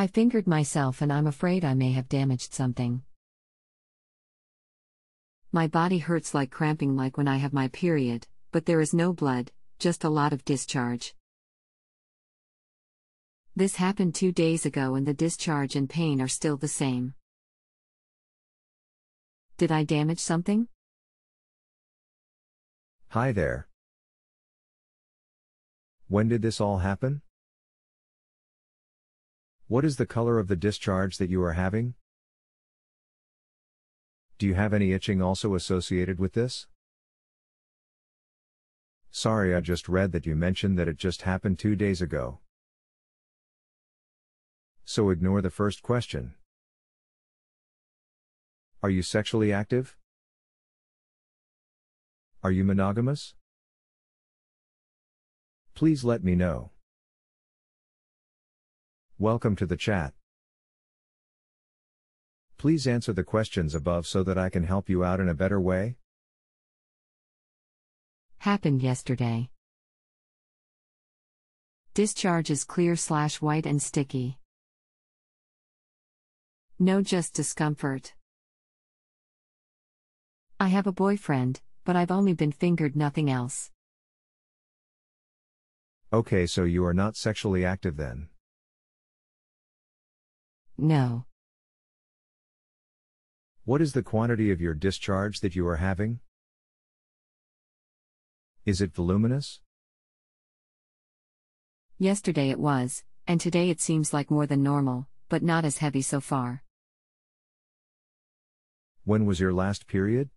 I fingered myself and I'm afraid I may have damaged something. My body hurts like cramping like when I have my period, but there is no blood, just a lot of discharge. This happened two days ago and the discharge and pain are still the same. Did I damage something? Hi there. When did this all happen? What is the color of the discharge that you are having? Do you have any itching also associated with this? Sorry, I just read that you mentioned that it just happened two days ago. So ignore the first question. Are you sexually active? Are you monogamous? Please let me know. Welcome to the chat. Please answer the questions above so that I can help you out in a better way. Happened yesterday. Discharge is clear slash white and sticky. No just discomfort. I have a boyfriend, but I've only been fingered nothing else. Okay, so you are not sexually active then. No. What is the quantity of your discharge that you are having? Is it voluminous? Yesterday it was, and today it seems like more than normal, but not as heavy so far. When was your last period?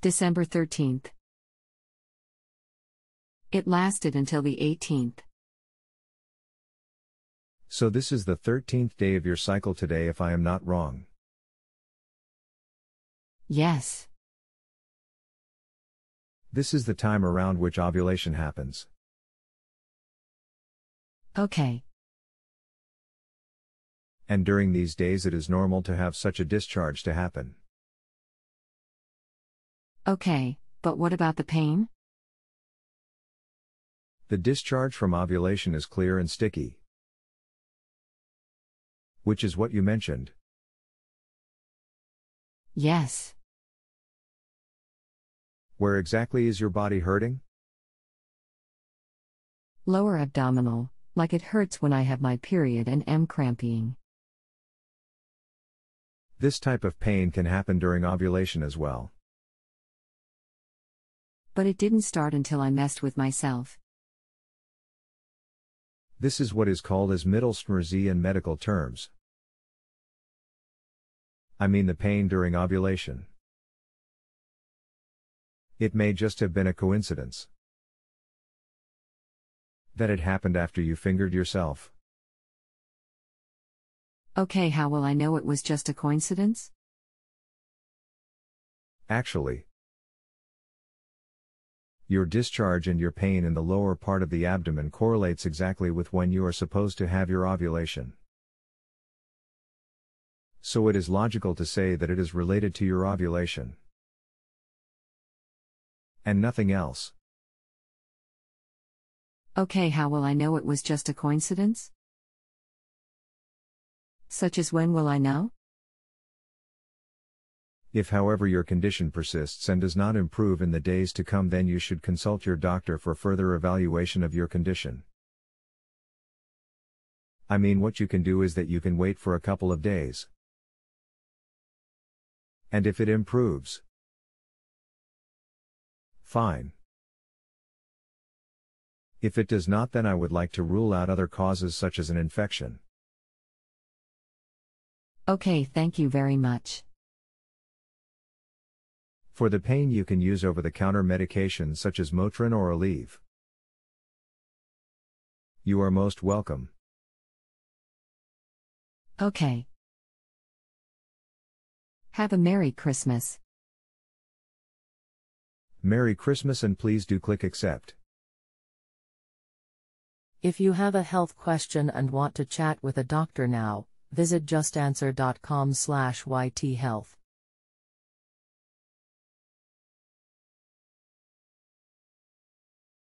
December 13th. It lasted until the 18th. So this is the 13th day of your cycle today if I am not wrong. Yes. This is the time around which ovulation happens. Okay. And during these days it is normal to have such a discharge to happen. Okay, but what about the pain? The discharge from ovulation is clear and sticky. Which is what you mentioned. Yes. Where exactly is your body hurting? Lower abdominal, like it hurts when I have my period and am cramping. This type of pain can happen during ovulation as well. But it didn't start until I messed with myself. This is what is called as Mittelschmerz in medical terms. I mean the pain during ovulation. It may just have been a coincidence. That it happened after you fingered yourself. Okay, how will I know it was just a coincidence? Actually, your discharge and your pain in the lower part of the abdomen correlates exactly with when you are supposed to have your ovulation. So it is logical to say that it is related to your ovulation. And nothing else. Okay, how will I know it was just a coincidence? Such as when will I know? If, however, your condition persists and does not improve in the days to come, then you should consult your doctor for further evaluation of your condition. I mean, what you can do is that you can wait for a couple of days. And if it improves, fine. If it does not, then I would like to rule out other causes such as an infection. Okay, thank you very much. For the pain, you can use over the counter medications such as Motrin or Aleve. You are most welcome. Okay. Have a Merry Christmas. Merry Christmas and please do click accept. If you have a health question and want to chat with a doctor now, visit justanswer.com/ythealth.